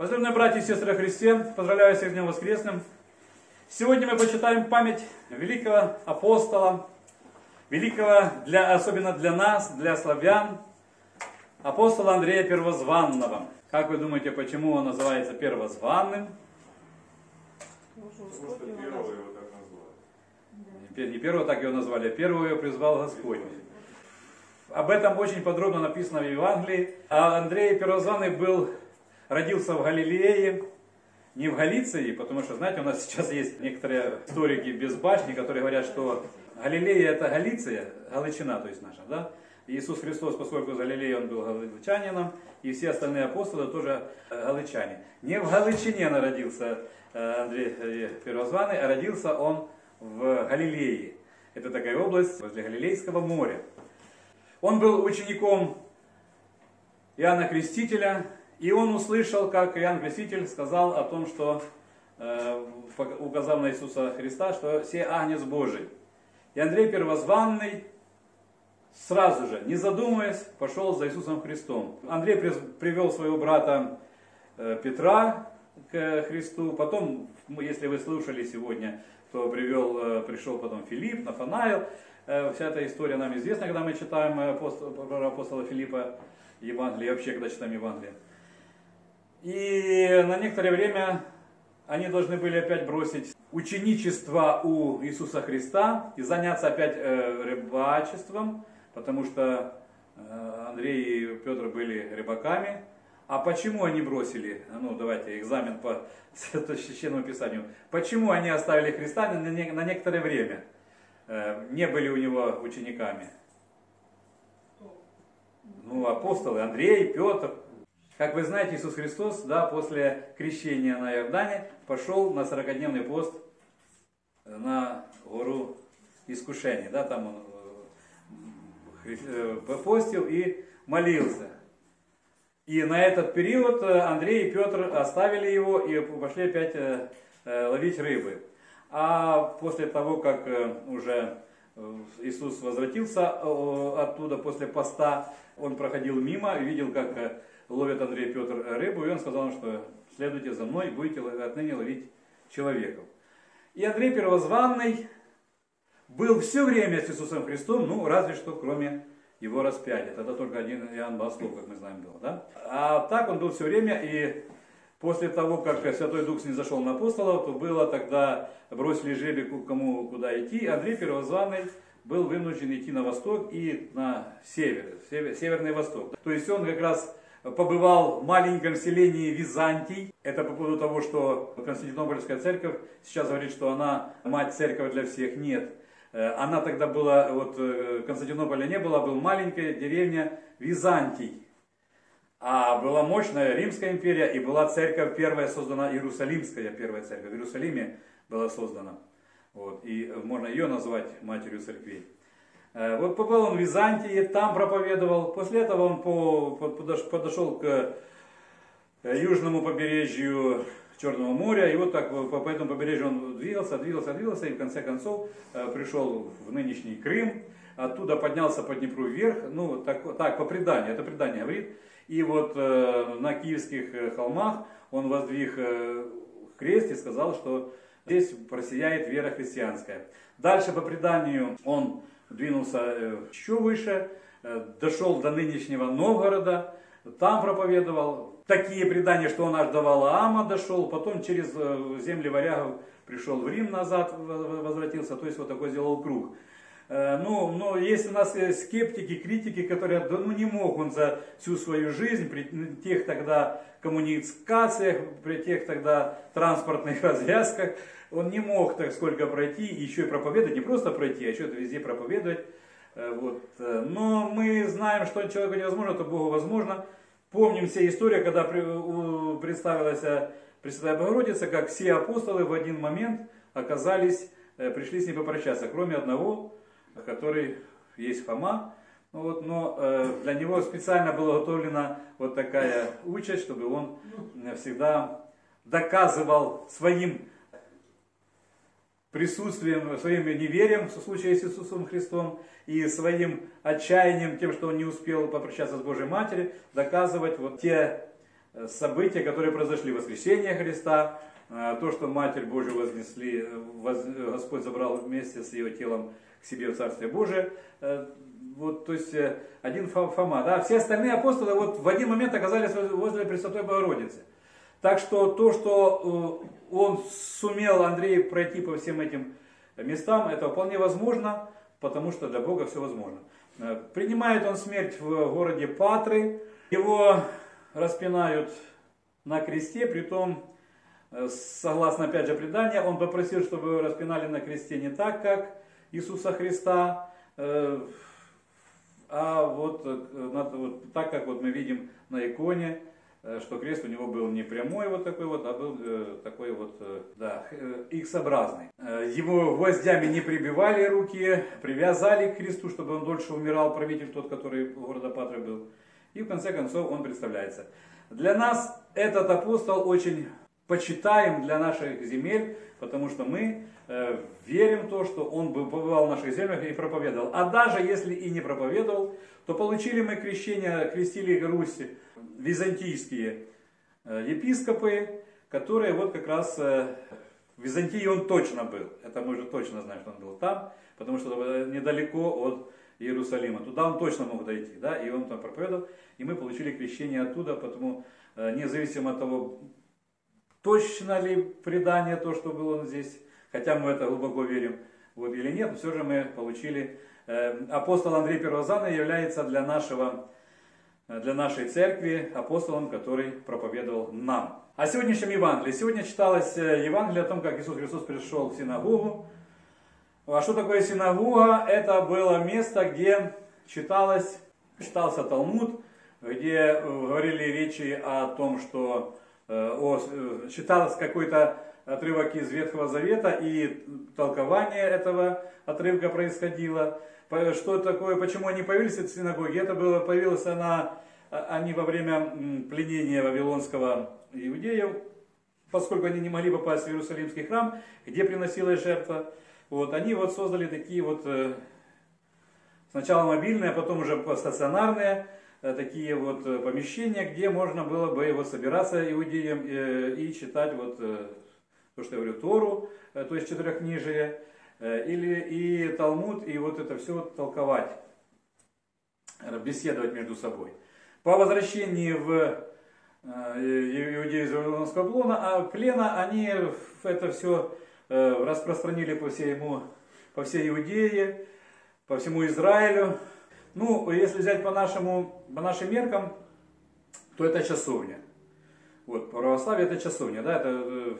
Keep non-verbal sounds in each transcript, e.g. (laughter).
Возлюбленные братья и сестры Христе, поздравляю всех с Днем Воскресным. Сегодня мы почитаем память великого апостола, великого, для, особенно для нас, для славян, апостола Андрея Первозванного. Как вы думаете, почему он называется Первозванным? Потому что первого его так назвали. Не первого так его назвали, а первого его призвал Господь. Об этом очень подробно написано в Евангелии. А Андрей Первозванный был, родился в Галилее, не в Галиции, потому что, знаете, у нас сейчас есть некоторые историки без башни, которые говорят, что Галилея это Галиция, Галичина, то есть наша, да? Иисус Христос, поскольку из Галилеи он был галичанином, и все остальные апостолы тоже э, галичане. Не в Галичине родился э, Андрей э, Первозванный, а родился он в Галилее. Это такая область возле Галилейского моря. Он был учеником Иоанна Крестителя, и он услышал, как Иоанн Креститель сказал о том, что, э, указав на Иисуса Христа, что «се агнец Божий». И Андрей Первозванный сразу же, не задумываясь, пошел за Иисусом Христом. Андрей привел своего брата э, Петра к Христу, потом, если вы слушали сегодня, то привел, э, пришел потом Филипп, Нафанаил. Вся эта история нам известна, когда мы читаем апостола, апостола Филиппа Евангелие, вообще, когда читаем Евангелие. И на некоторое время они должны были опять бросить ученичество у Иисуса Христа и заняться опять рыбачеством, потому что э, Андрей и Петр были рыбаками. А почему они бросили, ну давайте экзамен по (laughs) священному писанию, почему они оставили Христа на некоторое время, э, не были у него учениками? Ну, апостолы Андрей, Петр. Как вы знаете, Иисус Христос, да, после крещения на Иордане пошел на 40-дневный пост на гору искушения. Да, там он Э, постил и молился. И на этот период э, Андрей и Петр оставили его и пошли опять э, ловить рыбы. А после того, как уже Иисус возвратился оттуда после поста, он проходил мимо и видел, как ловят Андрей Петр рыбу, и он сказал, что следуйте за мной, будете отныне ловить человеков. И Андрей Первозванный был все время с Иисусом Христом, ну, разве что кроме его распятия. Тогда только один Иоанн Богослов, как мы знаем, был. Да? А так он был все время, и после того, как Святой Дух зашел на апостолов, то было тогда, бросили жребий, кому куда идти. Андрей Первозванный был вынужден идти на восток и на север, север северный восток. То есть он как раз побывал в маленьком селении Византий. Это по поводу того, что Константинопольская церковь сейчас говорит, что она мать церковь для всех. Нет. Э, она тогда была, вот э, Константинополя не было, была маленькая деревня Византий. А была мощная Римская империя и была церковь первая создана, Иерусалимская первая церковь. В Иерусалиме была создана. Вот, и можно ее назвать матерью церквей. Э, вот побыл он в Византии, там проповедовал. После этого он по, подошел к южному побережью Черного моря. И вот так по, по этому побережью он двигался, двигался, двигался, и в конце концов э, пришел в нынешний Крым. Оттуда поднялся по Днепру вверх, ну так, так по преданию, это предание говорит. И вот э, на Киевских э, холмах он воздвиг э, крест и сказал, что здесь просияет вера христианская. Дальше по преданию он двинулся э, еще выше, э, дошел до нынешнего Новгорода, там проповедовал. Такие предания, что он аж до Валаама дошел, потом через э, земли варягов пришел в Рим назад, возвратился, то есть вот такой сделал круг. Э, ну, но есть у нас э, скептики, критики, которые, ну не мог он за всю свою жизнь, при тех тогда коммуникациях, при тех тогда транспортных (laughs) развязках, он не мог так сколько пройти, еще и проповедовать, не просто пройти, а это везде проповедовать. Э, вот. Но мы знаем, что человеку невозможно, то Богу возможно. Помним все истории, когда представилась Пресвятая Богородица, как все апостолы в один момент оказались, пришли с ней попрощаться, кроме одного, который есть Фома. Ну вот, но для него специально была готовлена вот такая участь, чтобы он всегда доказывал своим присутствием, своим неверием в случае с Иисусом Христом и своим отчаянием, тем, что он не успел попрощаться с Божьей Матерью, доказывать вот те э, события, которые произошли, воскресение Христа, э, то, что Матерь Божию вознесли, э, воз- э, Господь забрал вместе с ее телом к себе в Царствие Божие, Э, вот, то есть э, один Фо- Фома, да, все остальные апостолы вот в один момент оказались воз- возле Пресвятой Богородицы. Так что то, что э, он сумел, Андрей, пройти по всем этим местам, это вполне возможно, потому что для Бога все возможно. Принимает он смерть в городе Патры, его распинают на кресте, притом, э, согласно опять же преданию, он попросил, чтобы его распинали на кресте не так, как Иисуса Христа, э, а вот, э, вот так, как вот мы видим на иконе, э, что крест у него был не прямой вот такой вот, а был такой вот, э, да, X-образный. Его гвоздями не прибивали руки, привязали к кресту, чтобы он дольше умирал, правитель тот, который города Патры был. И в конце концов он представляется. Для нас этот апостол очень почитаем для наших земель, потому что мы верим в то, что он бы побывал в наших землях и проповедовал. А даже если и не проповедовал, то получили мы крещение, крестили Русь византийские э, епископы, которые вот как раз э, в Византии он точно был. Это мы уже точно знаем, что он был там, потому что э, недалеко от Иерусалима. Туда он точно мог дойти, да, и он там проповедовал, и мы получили крещение оттуда, потому э, независимо от того, точно ли предание то, что было он здесь, хотя мы в это глубоко верим, вот, или нет, но все же мы получили. Э, апостол Андрей Первозанный является для нашего для нашей церкви апостолом, который проповедовал нам. О сегодняшнем Евангелии. Сегодня читалось э, Евангелие о том, как Иисус Христос пришел в синагогу. А что такое синагога? Это было место, где читалось, читался Талмуд, где э, говорили речи о том, что э, о, э, читалось какой-то отрывок из Ветхого Завета, и толкование этого отрывка происходило. Что такое, почему они появились, эти синагоги? Это было, появилась она, а- они во время пленения Вавилонского иудеев, поскольку они не могли попасть в Иерусалимский храм, где приносилась жертва. Вот, они вот создали такие вот, э, сначала мобильные, а потом уже стационарные, э, такие вот э, помещения, где можно было бы вот собираться иудеям и читать вот то, что я говорю, Тору, э, то есть четырехкнижие, э, или и Талмуд, и вот это все толковать, э, беседовать между собой. По возвращении в иудеи из Вавилонского плена, а плена они это все распространили по всему, по всей Иудее, по всему Израилю. Ну, если взять по, нашему, по нашим меркам, то это часовня. Вот, православие это часовня, да, это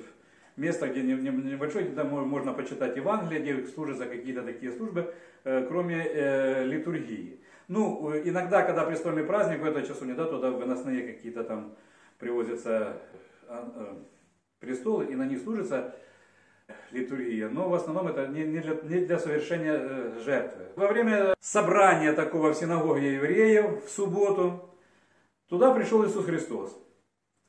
место, где не- не- небольшое, где мо- можно почитать Евангелие, где служатся какие-то такие службы, э, кроме э, литургии. Ну, э, иногда, когда престольный праздник, в этой часовне, да, туда выносные какие-то там привозятся э, престолы, и на них служится литургия, но в основном это не, не для, не для совершения жертвы. Во время собрания такого в синагоге евреев в субботу, туда пришел Иисус Христос.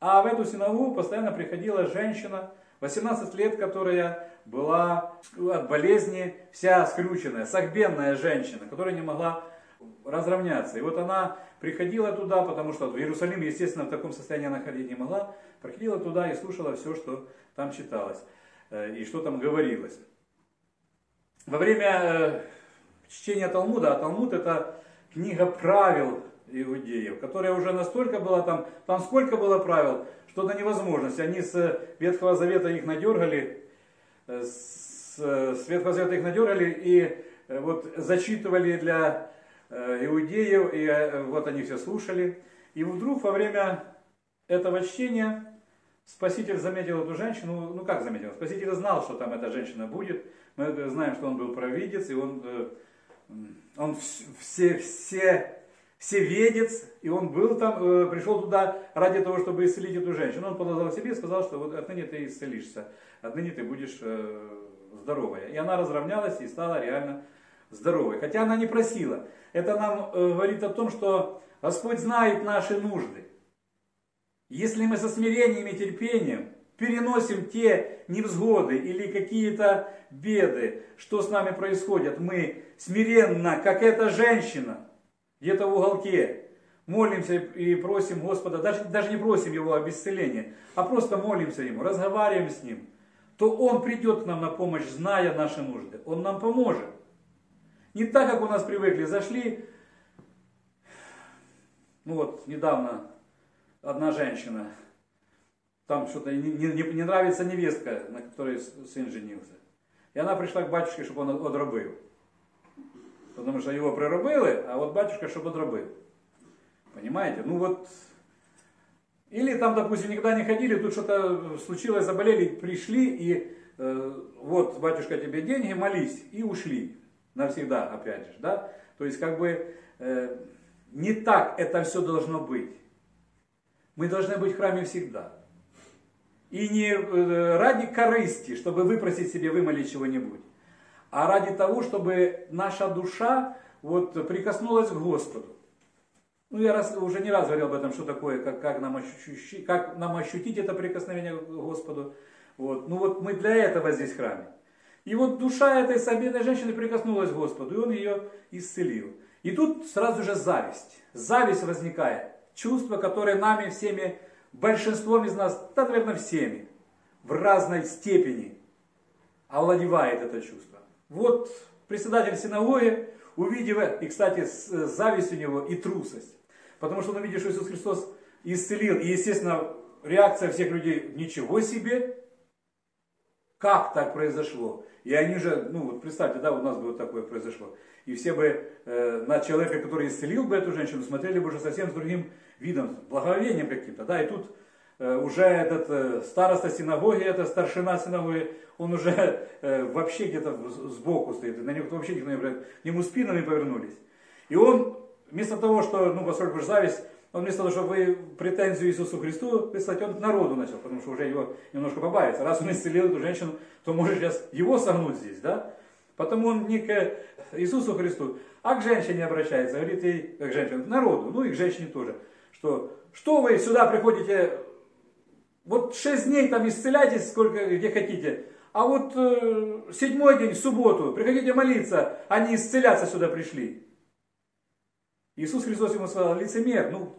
А в эту синагогу постоянно приходила женщина, 18 лет, которая была от болезни вся скрюченная, согбенная женщина, которая не могла разровняться. И вот она приходила туда, потому что в Иерусалиме, естественно, в таком состоянии она ходить не могла, приходила туда и слушала все, что там читалось э, и что там говорилось. Во время э, чтения Талмуда, а Талмуд это книга правил иудеев, которая уже настолько была там, там сколько было правил, что до невозможности. Они с Ветхого Завета их надергали, э, с, с Ветхого Завета их надергали и э, вот зачитывали для э, иудеев, и э, вот они все слушали. И вдруг во время этого чтения Спаситель заметил эту женщину, ну как заметил, Спаситель знал, что там эта женщина будет. Мы э, знаем, что он был провидец, и он, э, он вс- все, все, всеведец, и он был там, э, пришел туда ради того, чтобы исцелить эту женщину. Он подозвал себе и сказал, что вот отныне ты исцелишься, отныне ты будешь э, здоровая. И она разровнялась и стала реально здоровой. Хотя она не просила. Это нам э, говорит о том, что Господь знает наши нужды. Если мы со смирением и терпением переносим те невзгоды или какие-то беды, что с нами происходит, мы смиренно, как эта женщина, где-то в уголке, молимся и просим Господа, даже, даже не просим Его об исцелении, а просто молимся Ему, разговариваем с Ним, то Он придет к нам на помощь, зная наши нужды. Он нам поможет. Не так, как у нас привыкли. Зашли, ну вот, недавно одна женщина, там что-то не, не, не нравится невестка, на которой сын женился. И она пришла к батюшке, чтобы он одробив. Потому что его приробили, а вот батюшка, чтобы одробив. Понимаете? Ну вот, или там, допустим, никогда не ходили, тут что-то случилось, заболели, пришли, и э, вот, батюшка, тебе деньги, молись, и ушли. Навсегда, опять же, да? То есть, как бы, э, не так это все должно быть. Мы должны быть в храме всегда. И не э, ради корысти, чтобы выпросить себе, вымолить чего-нибудь, а ради того, чтобы наша душа вот прикоснулась к Господу. Ну, я раз, уже не раз говорил об этом, что такое, как, как, нам, ощущи, как нам ощутить это прикосновение к Господу. Вот. Ну вот мы для этого здесь в храме. И вот душа этой собеной женщины прикоснулась к Господу, и Он ее исцелил. И тут сразу же зависть. Зависть возникает. Чувство, которое нами всеми, большинством из нас, да, наверное, всеми, в разной степени овладевает это чувство. Вот председатель синагоги, увидев, и, кстати, зависть у него и трусость. Потому что он увидел, что Иисус Христос исцелил. И, естественно, реакция всех людей, ничего себе, как так произошло? И они же, ну вот представьте, да, у нас бы вот такое произошло. И все бы э, на человека, который исцелил бы эту женщину, смотрели бы уже совсем с другим видом, благовением каким-то. Да, и тут э, уже этот э, староста синагоги, это старшина синагоги, он уже э, вообще где-то сбоку стоит, на него вообще никто не к нему спинами повернулись. И он Вместо того, что, ну, поскольку же зависть, он вместо того, чтобы претензию Иисусу Христу писать, он народу начал, потому что уже его немножко побавится. Раз он исцелил эту женщину, то может сейчас его согнуть здесь, да? Потому он не к Иисусу Христу, а к женщине обращается, говорит ей, к женщине, к народу, ну и к женщине тоже, что, что вы сюда приходите, вот шесть дней там исцеляйтесь, сколько, где хотите, а вот э, седьмой день, в субботу, приходите молиться, не исцеляться сюда пришли. Иисус Христос ему сказал, лицемер, ну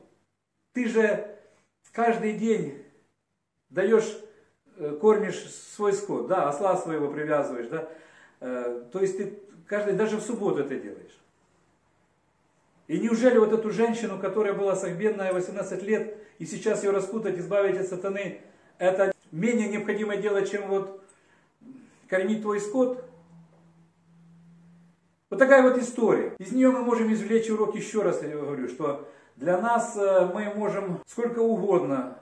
ты же каждый день даешь, э, кормишь свой скот, да, осла своего привязываешь, да, э, то есть ты каждый, даже в субботу это делаешь. И неужели вот эту женщину, которая была согбенная 18 лет, и сейчас ее распутать, избавить от сатаны, это менее необходимое дело, чем вот кормить твой скот? Вот такая вот история. Из нее мы можем извлечь урок еще раз, я говорю, что для нас э, мы можем сколько угодно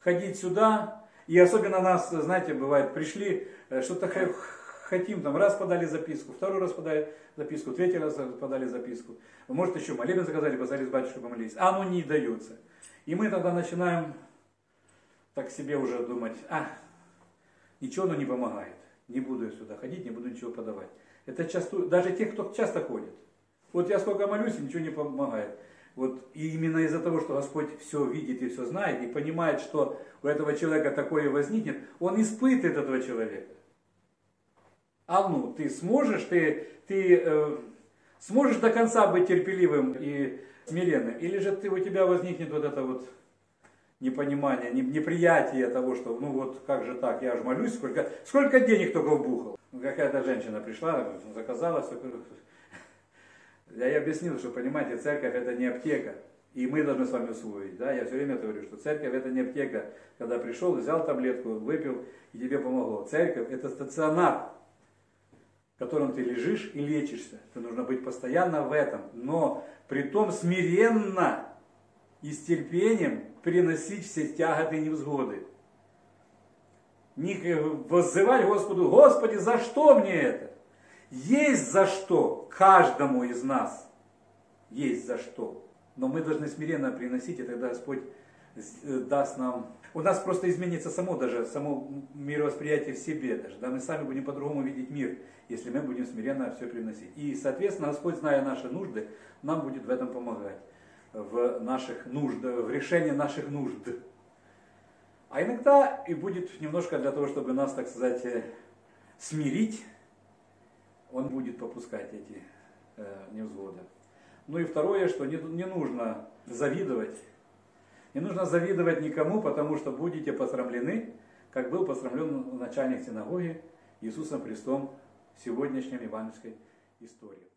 ходить сюда, и особенно нас, знаете, бывает, пришли, э, что-то хотим, там раз подали записку, второй раз подали записку, третий раз подали записку. Может еще молебен заказали, позвали с батюшкой помолились. А оно не дается. И мы тогда начинаем так себе уже думать, а, ничего оно не помогает. Не буду я сюда ходить, не буду ничего подавать. Это часто, даже те, кто часто ходит. Вот я сколько молюсь, ничего не помогает. Вот и именно из-за того, что Господь все видит и все знает, и понимает, что у этого человека такое возникнет, Он испытывает этого человека. А ну, ты сможешь, ты, ты э, сможешь до конца быть терпеливым и смиренным, или же ты, у тебя возникнет вот это вот непонимание, неприятие того, что ну вот как же так, я же молюсь, сколько, сколько денег только вбухал. Ну, какая-то женщина пришла, заказала все. (laughs) Я ей объяснил, что, понимаете, церковь это не аптека. И мы должны с вами усвоить. Да? Я все время говорю, что церковь это не аптека. Когда пришел, взял таблетку, выпил, и тебе помогло. Церковь это стационар, в котором ты лежишь и лечишься. Ты нужно быть постоянно в этом. Но при том смиренно и с терпением переносить все тяготы и невзгоды не воззывать Господу, Господи, за что мне это? Есть за что каждому из нас. Есть за что. Но мы должны смиренно приносить, и тогда Господь э, даст нам... У нас просто изменится само даже, само мировосприятие в себе даже. Да? Мы сами будем по-другому видеть мир, если мы будем смиренно все приносить. И, соответственно, Господь, зная наши нужды, нам будет в этом помогать. В наших нуждах, в решении наших нужд. А иногда и будет немножко для того, чтобы нас, так сказать, э, смирить, он будет попускать эти э, невзгоды. Ну и второе, что не, не нужно завидовать. Не нужно завидовать никому, потому что будете посрамлены, как был посрамлен начальник синагоги Иисусом Христом сегодняшнем евангельской истории.